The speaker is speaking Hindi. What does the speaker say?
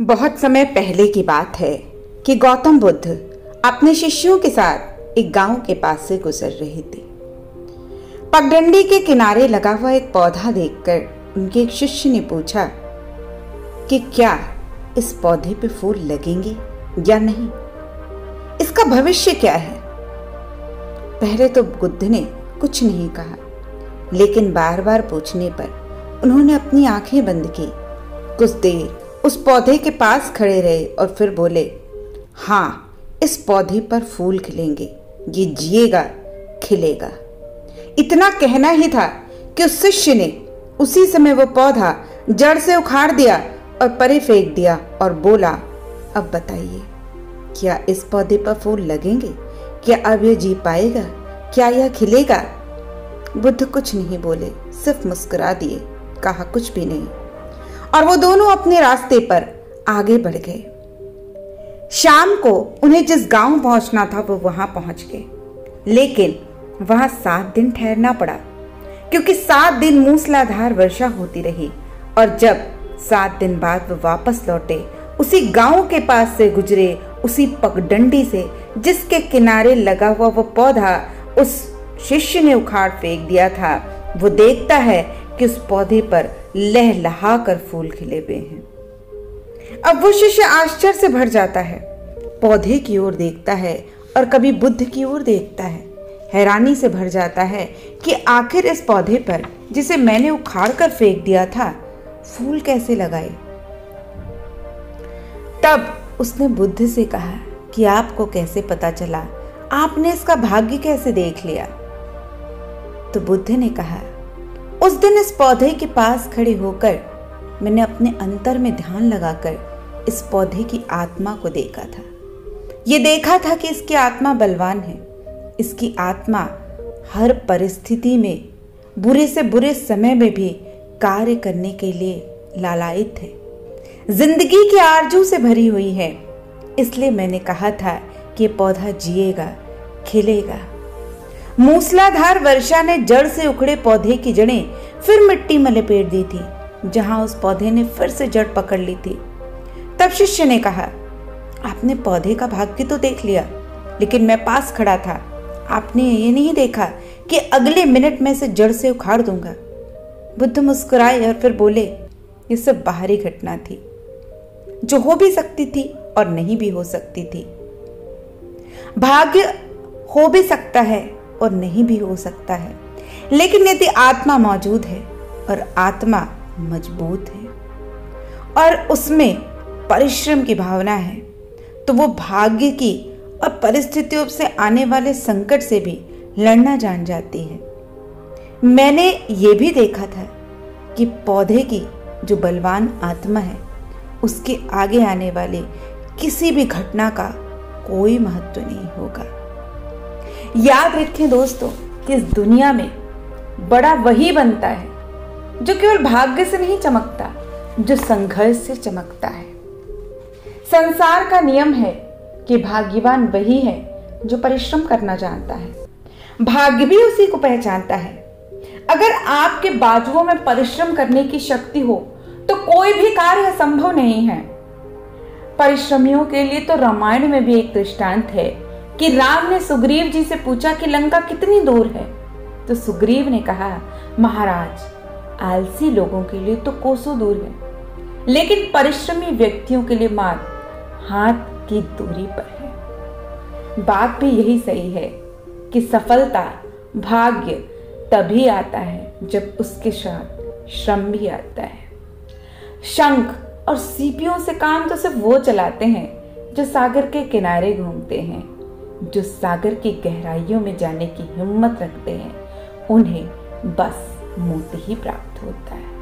बहुत समय पहले की बात है कि गौतम बुद्ध अपने शिष्यों के साथ एक गाँव के पास से गुजर रहे थे। पगडंडी के किनारे लगा हुआ एक पौधा देखकर उनके एक शिष्य ने पूछा कि क्या इस पौधे पे फूल लगेंगे या नहीं? इसका भविष्य क्या है? पहले तो बुद्ध ने कुछ नहीं कहा, लेकिन बार बार पूछने पर उन्होंने अपनी आँखें बंद की। कुछ देर उस पौधे के पास खड़े रहे और फिर बोले हाँ इस पौधे पर फूल खिलेंगे। ये जिएगा, खिलेगा। इतना कहना ही था कि उस शिष्य ने उसी समय वो पौधा जड़ से उखाड़ दिया और परे फेंक दिया और बोला, अब बताइए, क्या इस पौधे पर फूल लगेंगे? क्या अब यह जी पाएगा? क्या यह खिलेगा? बुद्ध कुछ नहीं बोले, सिर्फ़ मुस्कुरा दिए, कहा, कुछ भी नहीं। और वो दोनों अपने रास्ते पर आगे बढ़ गए। शाम को उन्हें जिस गाँव पहुँचना था, वो वहाँ पहुँच गए। लेकिन वहाँ सात दिन ठहरना पड़ा, क्योंकि सात दिन मूसलाधार वर्षा होती रही और जब सात दिन बाद वो वापस लौटे, उसी गाँव के पास से गुजरे, उसी पगडंडी से जिसके किनारे लगा हुआ वो पौधा उस शिष्य ने उखाड़ फेंक दिया था, वो देखता है कि उस पौधे पर लहलहा कर फूल खिले हुए हैं। अब वो शिष्य आश्चर्य से भर जाता है। पौधे की ओर देखता है और कभी बुद्ध की ओर देखता है। हैरानी से भर जाता है कि आखिर इस पौधे पर, जिसे मैंने उखाड़ कर फेंक दिया था, फूल कैसे लगाए? तब उसने बुद्ध से कहा कि आपको कैसे पता चला? आपने इसका भाग्य कैसे देख लिया? तो बुद्ध ने कहा उस दिन इस पौधे के पास खड़े होकर मैंने अपने अंतर में ध्यान लगाकर इस पौधे की आत्मा को देखा था। ये देखा था कि इसकी आत्मा बलवान है। इसकी आत्मा हर परिस्थिति में, बुरे से बुरे समय में भी कार्य करने के लिए लालायित है। ज़िंदगी की आरज़ू से भरी हुई है। इसलिए मैंने कहा था कि ये पौधा जिएगा, खिलेगा। मूसलाधार वर्षा ने जड़ से उखड़े पौधे की जड़ें फिर मिट्टी में लपेट दी थी, जहाँ उस पौधे ने फिर से जड़ पकड़ ली थी। तब शिष्य ने कहा, आपने पौधे का भाग्य तो देख लिया, लेकिन मैं पास खड़ा था। आपने ये नहीं देखा कि अगले मिनट में से जड़ से उखाड़ दूँगा? बुद्ध मुस्कुराए और फिर बोले, ये सब बाहरी घटना थी, जो हो भी सकती थी और नहीं भी हो सकती थी। भाग्य हो भी सकता है और नहीं भी हो सकता है। लेकिन यदि आत्मा मौजूद है और आत्मा मज़बूत है और उसमें परिश्रम की भावना है तो वो भाग्य की और परिस्थितियों से आने वाले संकट से भी लड़ना जान जाती है। मैंने ये भी देखा था कि पौधे की जो बलवान आत्मा है, उसके आगे आने वाले किसी भी घटना का कोई महत्व नहीं होगा। याद रखें दोस्तों कि इस दुनिया में बड़ा वही बनता है, जो केवल भाग्य से नहीं चमकता, जो संघर्ष से चमकता है। संसार का नियम है कि भाग्यवान वही है जो परिश्रम करना जानता है। भाग्य भी उसी को पहचानता है। अगर आपके बाजुओं में परिश्रम करने की शक्ति हो तो कोई भी कार्य असंभव नहीं है। परिश्रमियों के लिए तो रामायण में भी एक दृष्टांत है कि राम ने सुग्रीव जी से पूछा कि लंका कितनी दूर है? तो सुग्रीव ने कहा, महाराज, आलसी लोगों के लिए तो कोसों दूर है, लेकिन परिश्रमी व्यक्तियों के लिए मात्र हाथ की दूरी पर है। बात भी यही सही है कि सफलता, भाग्य तभी आता है जब उसके साथ श्रम भी आता है। शंख और सीपियों से काम तो सिर्फ़ वो चलाते हैं जो सागर के किनारे घूमते हैं। जो सागर की गहराइयों में जाने की हिम्मत रखते हैं, उन्हें बस मोती ही प्राप्त होता है।